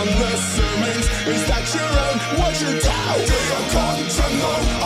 on the sermons is that your own what you do? Do you come to know